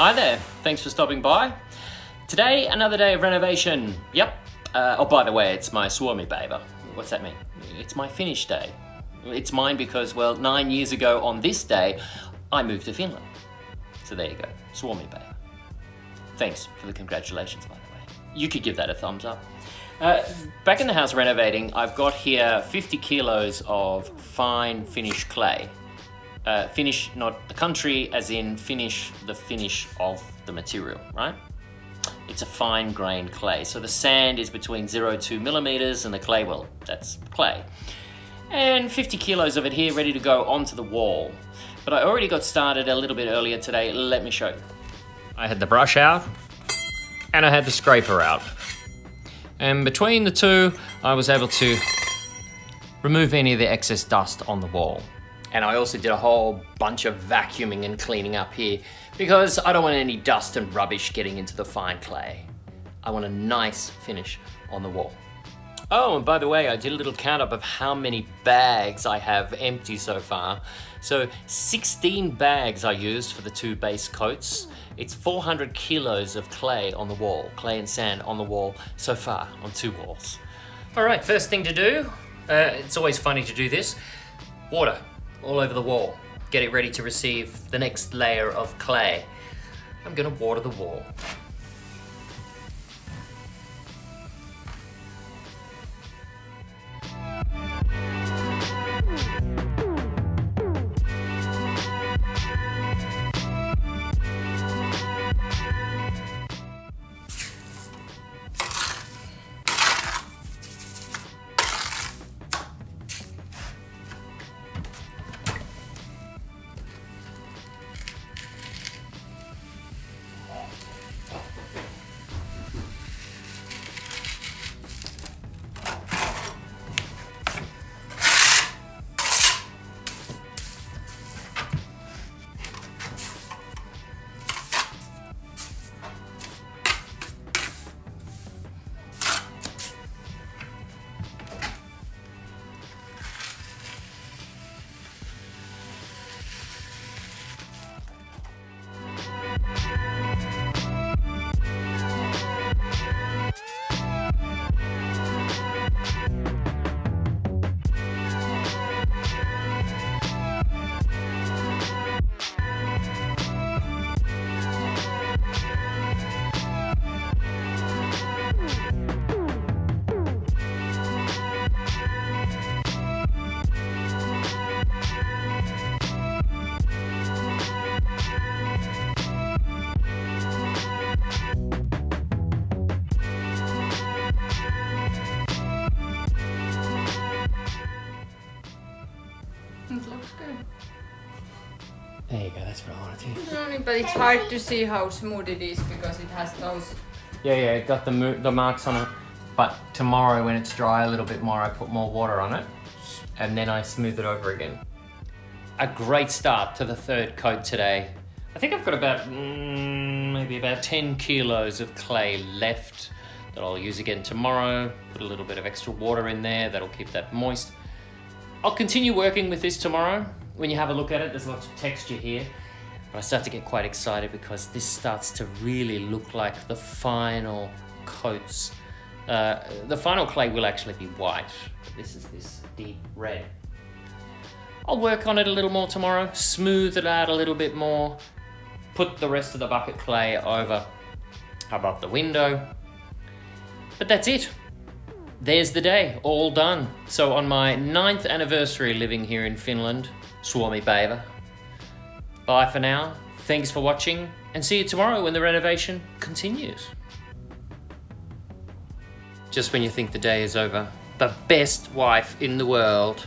Hi there, thanks for stopping by. Today, another day of renovation. Yep. Uh, oh, by the way, it's my Suomi Päivä. What's that mean? It's my Finnish day. It's mine because, well, nine years ago on this day, I moved to Finland. So there you go, Suomi Päivä. Thanks for the congratulations, by the way. You could give that a thumbs up. Uh, back in the house renovating, I've got here 50 kilos of fine Finnish clay. Uh, Finnish, not the country, as in finish, the finish of the material, right? It's a fine grained clay. So the sand is between 0 to millimeters and the clay, well, that's clay. And 50 kilos of it here ready to go onto the wall. But I already got started a little bit earlier today. Let me show you. I had the brush out and I had the scraper out. And between the two, I was able to remove any of the excess dust on the wall. And I also did a whole bunch of vacuuming and cleaning up here because I don't want any dust and rubbish getting into the fine clay. I want a nice finish on the wall. Oh, and by the way, I did a little count up of how many bags I have empty so far. So 16 bags I used for the two base coats. It's 400 kilos of clay on the wall, clay and sand on the wall so far on two walls. All right, first thing to do, uh, it's always funny to do this, water all over the wall. Get it ready to receive the next layer of clay. I'm gonna water the wall. There you go, that's what I wanted to. No, but it's hard to see how smooth it is because it has those. Yeah, yeah, it got the, the marks on it. But tomorrow when it's dry a little bit more, I put more water on it and then I smooth it over again. A great start to the third coat today. I think I've got about mm, maybe about 10 kilos of clay left that I'll use again tomorrow. Put a little bit of extra water in there, that'll keep that moist. I'll continue working with this tomorrow. When you have a look at it, there's lots of texture here. But I start to get quite excited because this starts to really look like the final coats. Uh, the final clay will actually be white, but this is this deep red. I'll work on it a little more tomorrow, smooth it out a little bit more, put the rest of the bucket clay over above the window. But that's it there's the day, all done. So on my ninth anniversary living here in Finland, Suomi Päivä. Bye for now, thanks for watching, and see you tomorrow when the renovation continues. Just when you think the day is over, the best wife in the world.